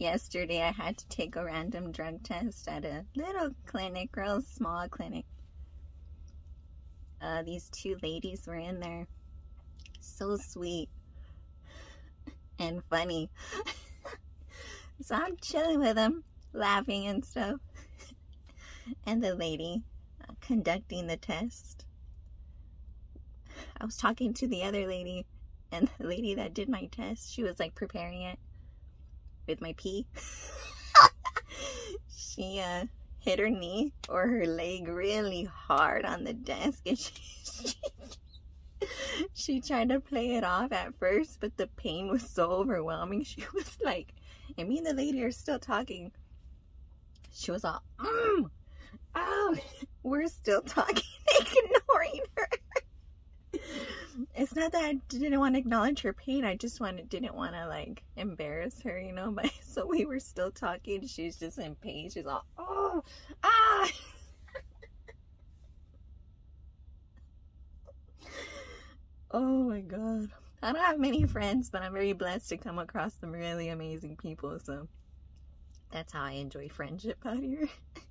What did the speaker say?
yesterday I had to take a random drug test at a little clinic, real small clinic. Uh, these two ladies were in there. So sweet and funny. so I'm chilling with them, laughing and stuff. and the lady uh, conducting the test. I was talking to the other lady, and the lady that did my test, she was like preparing it with my pee. she uh, hit her knee or her leg really hard on the desk and she, she, she tried to play it off at first but the pain was so overwhelming. She was like and me and the lady are still talking. She was all mm, oh we're still talking. Her it's not that I didn't want to acknowledge her pain. I just wanted didn't want to like embarrass her, you know. But so we were still talking. She's just in pain. She's all oh ah. oh my god. I don't have many friends, but I'm very blessed to come across some really amazing people. So that's how I enjoy friendship out here.